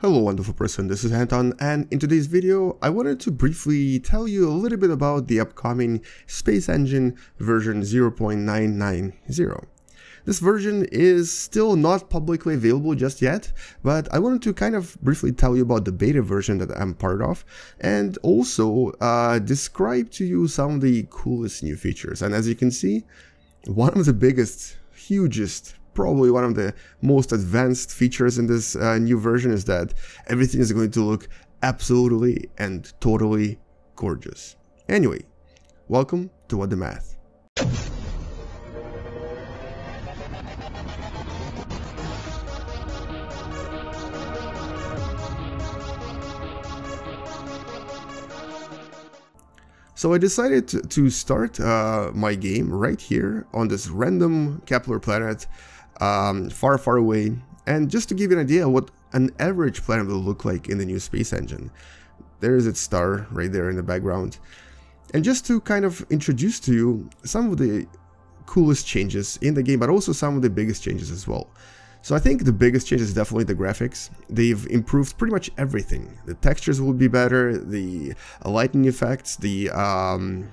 Hello wonderful person, this is Anton and in today's video I wanted to briefly tell you a little bit about the upcoming Space Engine version 0.990. This version is still not publicly available just yet, but I wanted to kind of briefly tell you about the beta version that I'm part of and also uh, describe to you some of the coolest new features. And as you can see, one of the biggest, hugest probably one of the most advanced features in this uh, new version is that everything is going to look absolutely and totally gorgeous. Anyway, welcome to What Da Math. So I decided to start uh, my game right here on this random Kepler planet um, far, far away. And just to give you an idea what an average planet will look like in the new space engine. There's its star right there in the background. And just to kind of introduce to you some of the coolest changes in the game, but also some of the biggest changes as well. So I think the biggest change is definitely the graphics. They've improved pretty much everything. The textures will be better, the lighting effects, the um,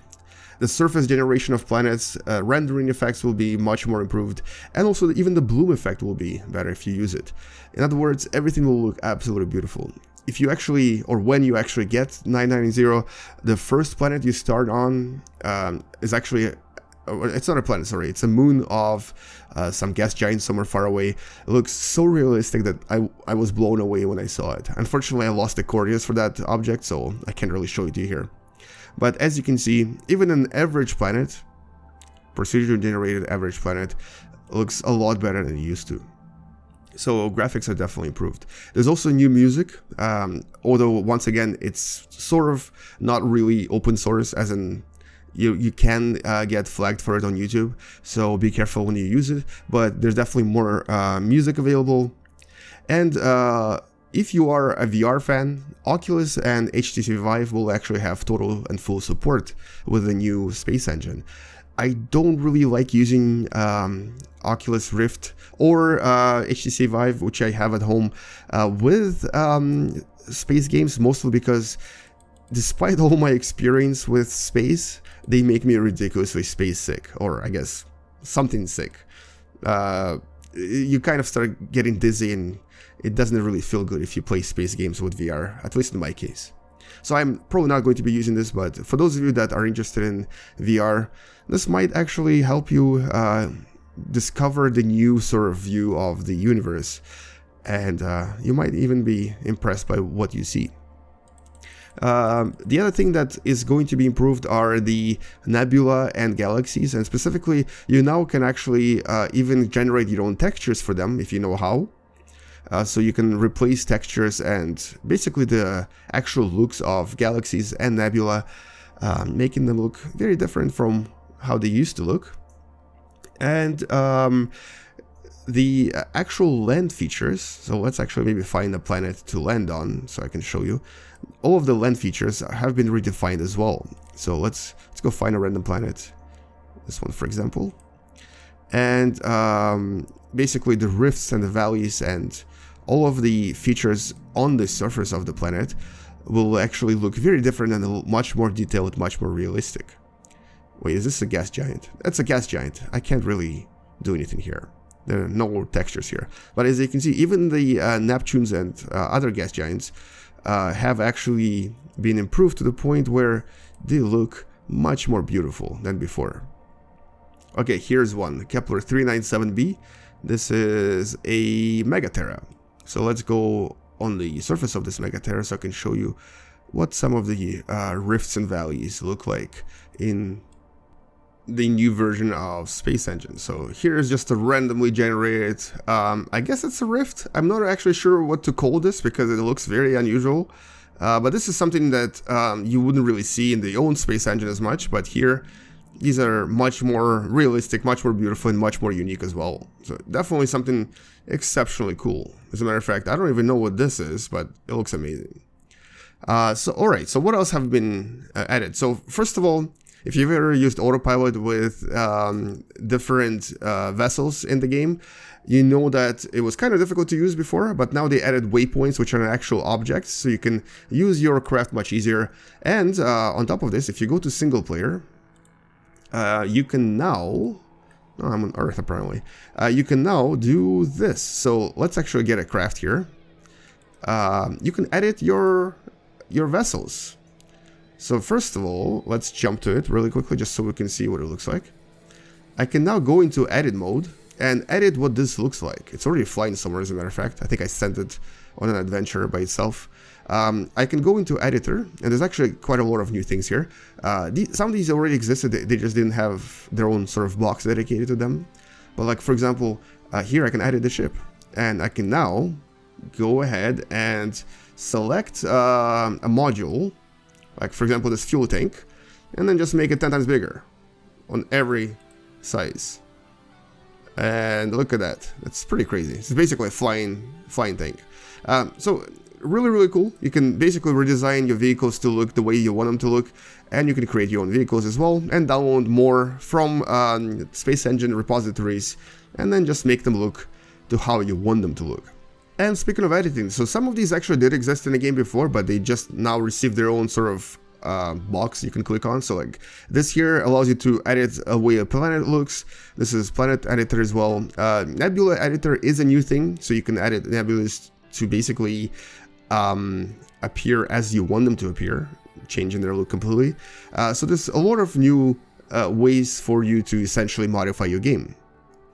the surface generation of planets, uh, rendering effects will be much more improved, and also even the bloom effect will be better if you use it. In other words, everything will look absolutely beautiful. If you actually, or when you actually get 990, the first planet you start on um, is actually uh, it's not a planet, sorry, it's a moon of uh, some gas giant somewhere far away. It looks so realistic that I, I was blown away when I saw it. Unfortunately, I lost the coordinates for that object, so I can't really show it to you here. But as you can see, even an average planet, procedure generated average planet, looks a lot better than it used to. So graphics are definitely improved. There's also new music, um, although once again, it's sort of not really open source as in you, you can uh, get flagged for it on YouTube, so be careful when you use it, but there's definitely more uh, music available. And uh, if you are a VR fan, Oculus and HTC Vive will actually have total and full support with the new Space Engine. I don't really like using um, Oculus Rift or uh, HTC Vive, which I have at home, uh, with um, space games, mostly because despite all my experience with space, they make me ridiculously space sick, or I guess something sick. Uh, you kind of start getting dizzy and it doesn't really feel good if you play space games with VR, at least in my case. So I'm probably not going to be using this, but for those of you that are interested in VR, this might actually help you uh, discover the new sort of view of the universe, and uh, you might even be impressed by what you see. Uh, the other thing that is going to be improved are the nebula and galaxies, and specifically, you now can actually uh, even generate your own textures for them if you know how. Uh, so you can replace textures and basically the actual looks of galaxies and nebula, uh, making them look very different from how they used to look. And um, the actual land features, so let's actually maybe find a planet to land on so I can show you. All of the land features have been redefined as well. So let's let's go find a random planet. This one, for example. And um, basically the rifts and the valleys and all of the features on the surface of the planet will actually look very different and much more detailed, much more realistic. Wait, is this a gas giant? That's a gas giant. I can't really do anything here. There are no textures here. But as you can see, even the uh, Neptunes and uh, other gas giants uh, have actually been improved to the point where they look much more beautiful than before. Okay, here's one, Kepler 397b. This is a Megaterra. So let's go on the surface of this Megaterra so I can show you what some of the uh, rifts and valleys look like in the new version of Space Engine. So here's just a randomly generated, um, I guess it's a rift. I'm not actually sure what to call this because it looks very unusual. Uh, but this is something that um, you wouldn't really see in the own Space Engine as much, but here these are much more realistic, much more beautiful, and much more unique as well. So definitely something exceptionally cool. As a matter of fact, I don't even know what this is, but it looks amazing. Uh, so, alright, so what else have been uh, added? So, first of all, If you've ever used autopilot with um, different uh, vessels in the game, you know that it was kind of difficult to use before, but now they added waypoints, which are actual objects, so you can use your craft much easier. And uh, on top of this, if you go to single player, uh, you can now... No, I'm on Earth apparently. Uh, you can now do this. So let's actually get a craft here. Um, you can edit your your vessels. So first of all, let's jump to it really quickly just so we can see what it looks like. I can now go into edit mode and edit what this looks like. It's already flying somewhere as a matter of fact. I think I sent it on an adventure by itself. Um, I can go into editor and there's actually quite a lot of new things here. Uh, some of these already existed, they just didn't have their own sort of box dedicated to them. But like for example, uh, here I can edit the ship and I can now go ahead and select uh, a module, like for example this fuel tank, and then just make it 10 times bigger on every size. And look at that. That's pretty crazy. It's basically a flying, flying tank. Um, so really, really cool. You can basically redesign your vehicles to look the way you want them to look. And you can create your own vehicles as well and download more from um, Space Engine repositories and then just make them look to how you want them to look. And speaking of editing, so some of these actually did exist in the game before, but they just now receive their own sort of uh, box you can click on. So like this here allows you to edit a way a planet looks. This is planet editor as well. Uh, nebula editor is a new thing, so you can edit nebulas to basically um, appear as you want them to appear, changing their look completely. Uh, so there's a lot of new uh, ways for you to essentially modify your game.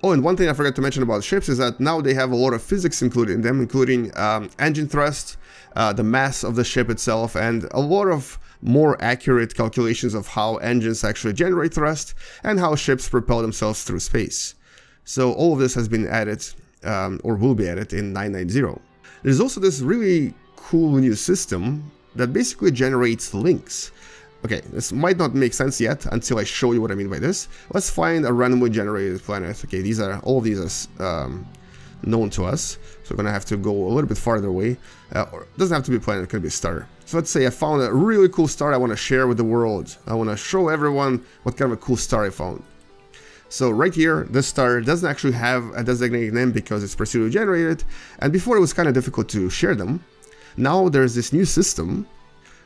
Oh, and one thing I forgot to mention about ships is that now they have a lot of physics included in them, including um, engine thrust, uh, the mass of the ship itself, and a lot of more accurate calculations of how engines actually generate thrust and how ships propel themselves through space. So all of this has been added, um, or will be added in 990. There's also this really cool new system that basically generates links. Okay, this might not make sense yet until I show you what I mean by this. Let's find a randomly generated planet. Okay, these are all these are um, known to us. So we're gonna have to go a little bit farther away. Uh, doesn't have to be a planet, it can be a star. So let's say I found a really cool star I want to share with the world. I want to show everyone what kind of a cool star I found. So right here, this star doesn't actually have a designated name because it's procedurally generated, and before it was kind of difficult to share them. Now there's this new system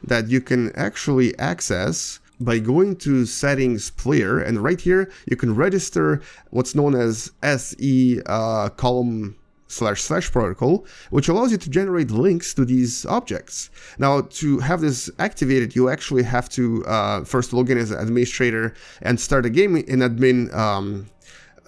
that you can actually access by going to settings player and right here you can register what's known as SE uh, colon slash slash protocol, which allows you to generate links to these objects. Now, to have this activated, you actually have to uh, first log in as an administrator and start a game in admin um,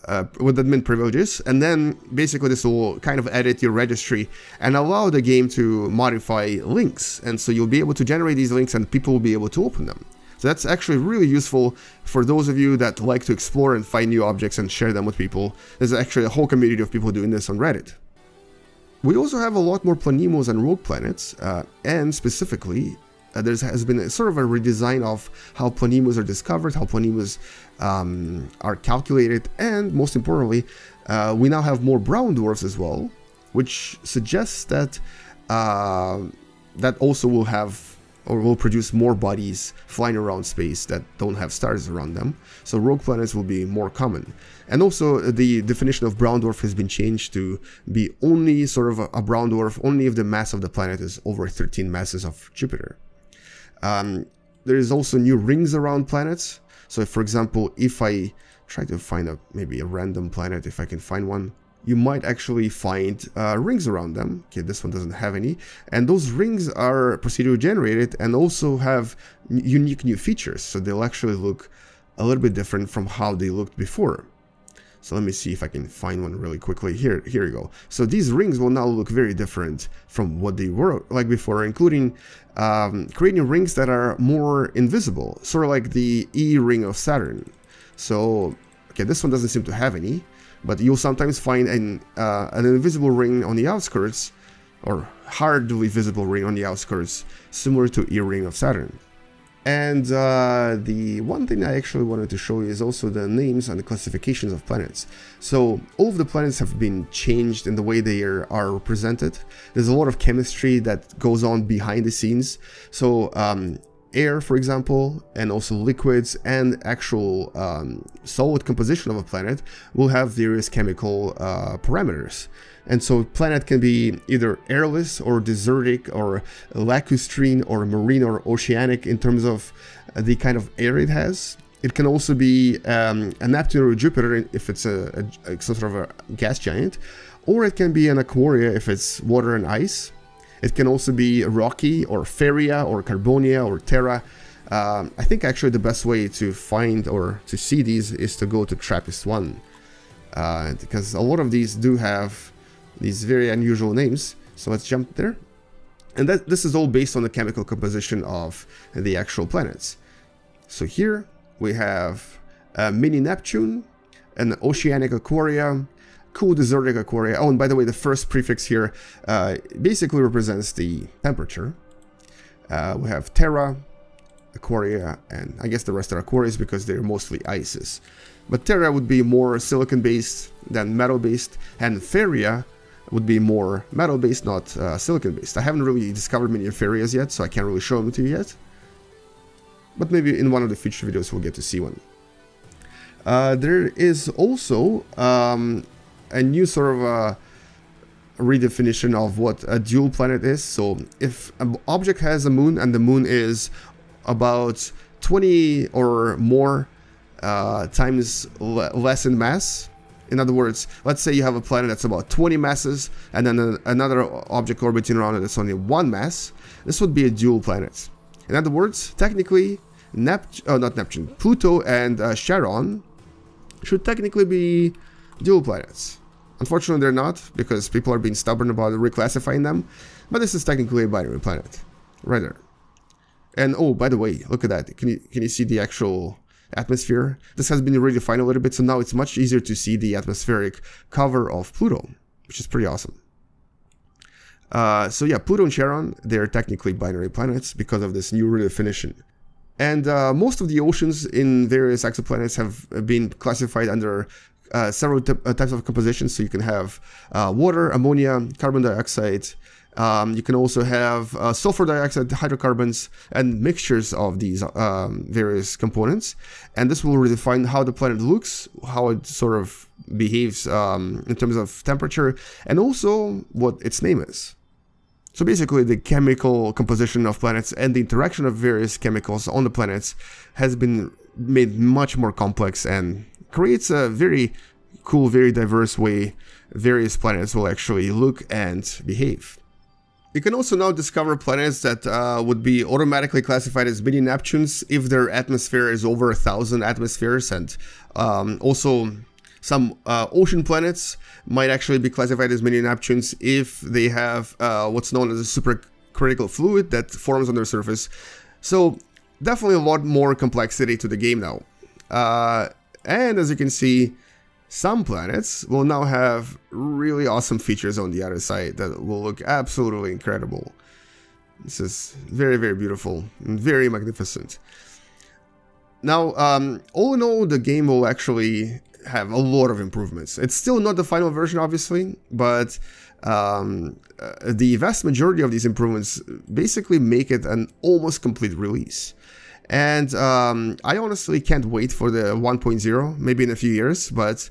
uh, with admin privileges, and then basically this will kind of edit your registry and allow the game to modify links. And so you'll be able to generate these links and people will be able to open them. So that's actually really useful for those of you that like to explore and find new objects and share them with people. There's actually a whole community of people doing this on Reddit. We also have a lot more Planemos and rogue planets, uh, and specifically, uh, there has been a, sort of a redesign of how Planemos are discovered, how Planemos um, are calculated, and most importantly, uh, we now have more brown dwarfs as well, which suggests that uh, that also will have or will produce more bodies flying around space that don't have stars around them. So rogue planets will be more common. And also the definition of brown dwarf has been changed to be only sort of a, a brown dwarf only if the mass of the planet is over 13 masses of Jupiter. Um, there is also new rings around planets. So for example, if I try to find a maybe a random planet, if I can find one, you might actually find uh, rings around them. Okay, this one doesn't have any. And those rings are procedurally generated and also have unique new features. So they'll actually look a little bit different from how they looked before. So let me see if I can find one really quickly. Here, here you go. So these rings will now look very different from what they were like before, including um, creating rings that are more invisible, sort of like the E ring of Saturn. So, okay, this one doesn't seem to have any but you'll sometimes find an, uh, an invisible ring on the outskirts, or hardly visible ring on the outskirts, similar to E ring of Saturn. And uh, the one thing I actually wanted to show you is also the names and the classifications of planets. So all of the planets have been changed in the way they are, are represented. There's a lot of chemistry that goes on behind the scenes. So um, air, for example, and also liquids and actual um, solid composition of a planet will have various chemical uh, parameters. And so planet can be either airless or desertic or lacustrine or marine or oceanic in terms of the kind of air it has. It can also be um, a Neptune or a Jupiter if it's a, a, a sort of a gas giant, or it can be an Aquaria if it's water and ice. It can also be rocky or Feria or Carbonia or Terra. Um, I think actually the best way to find or to see these is to go to TRAPPIST-1 uh, because a lot of these do have these very unusual names. So let's jump there. And that, this is all based on the chemical composition of the actual planets. So here we have a mini Neptune, an oceanic Aquaria, cool desertic Aquaria. Oh, and by the way, the first prefix here uh, basically represents the temperature. Uh, we have Terra, Aquaria, and I guess the rest are Aquarias because they're mostly ices. But Terra would be more silicon-based than metal-based, and Feria would be more metal-based, not uh, silicon-based. I haven't really discovered many Ferias yet, so I can't really show them to you yet. But maybe in one of the future videos we'll get to see one. Uh, there is also um, a new sort of uh, redefinition of what a dual planet is. So if an object has a moon and the moon is about 20 or more uh, times le less in mass, in other words, let's say you have a planet that's about 20 masses and then another object orbiting around it that's only one mass, this would be a dual planet. In other words, technically, oh, not Neptune, Pluto and uh, Charon should technically be dual planets. Unfortunately, they're not, because people are being stubborn about reclassifying them, but this is technically a binary planet, right there. And oh, by the way, look at that. Can you, can you see the actual atmosphere? This has been redefined a little bit, so now it's much easier to see the atmospheric cover of Pluto, which is pretty awesome. Uh, so yeah, Pluto and Charon, they're technically binary planets because of this new redefinition. And uh, most of the oceans in various exoplanets have been classified under uh, several uh, types of compositions. So you can have uh, water, ammonia, carbon dioxide. Um, you can also have uh, sulfur dioxide, hydrocarbons, and mixtures of these um, various components. And this will redefine how the planet looks, how it sort of behaves um, in terms of temperature, and also what its name is. So basically, the chemical composition of planets and the interaction of various chemicals on the planets has been made much more complex and creates a very cool, very diverse way various planets will actually look and behave. You can also now discover planets that uh, would be automatically classified as mini Neptunes if their atmosphere is over a thousand atmospheres and um, also some uh, ocean planets might actually be classified as mini Neptunes if they have uh, what's known as a supercritical fluid that forms on their surface. So definitely a lot more complexity to the game now. Uh, and as you can see, some planets will now have really awesome features on the other side that will look absolutely incredible. This is very, very beautiful and very magnificent. Now, um, all in all, the game will actually have a lot of improvements. It's still not the final version, obviously, but um, uh, the vast majority of these improvements basically make it an almost complete release. And um, I honestly can't wait for the 1.0, maybe in a few years, but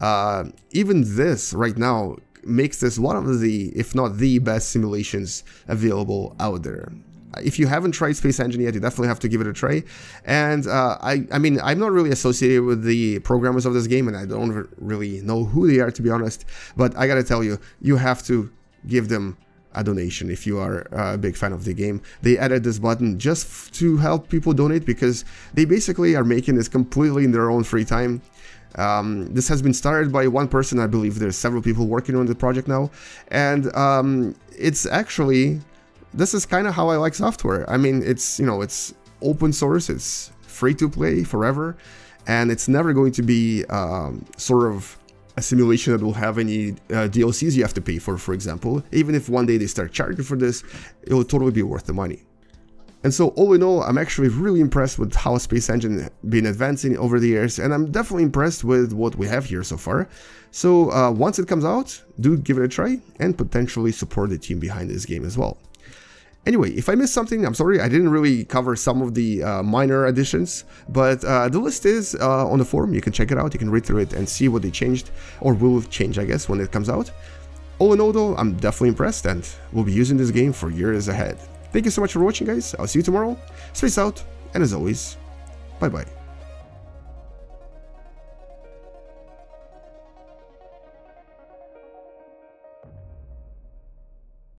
uh, even this right now makes this one of the, if not the best simulations available out there. If you haven't tried Space Engine yet, you definitely have to give it a try. And uh, I, I mean, I'm not really associated with the programmers of this game, and I don't really know who they are, to be honest. But I gotta tell you, you have to give them a donation if you are a big fan of the game. They added this button just to help people donate because they basically are making this completely in their own free time. Um, this has been started by one person, I believe there's several people working on the project now, and um, it's actually, this is kind of how I like software. I mean, it's, you know, it's open source, it's free to play forever, and it's never going to be um, sort of a simulation that will have any uh, DLCs you have to pay for, for example. Even if one day they start charging for this, it will totally be worth the money. And so all in all, I'm actually really impressed with how Space Engine been advancing over the years, and I'm definitely impressed with what we have here so far. So uh, once it comes out, do give it a try and potentially support the team behind this game as well. Anyway, if I missed something, I'm sorry, I didn't really cover some of the uh, minor additions, but uh, the list is uh, on the forum, you can check it out, you can read through it and see what they changed, or will change, I guess, when it comes out. All in all though, I'm definitely impressed and we'll be using this game for years ahead. Thank you so much for watching guys, I'll see you tomorrow, space out, and as always, bye bye.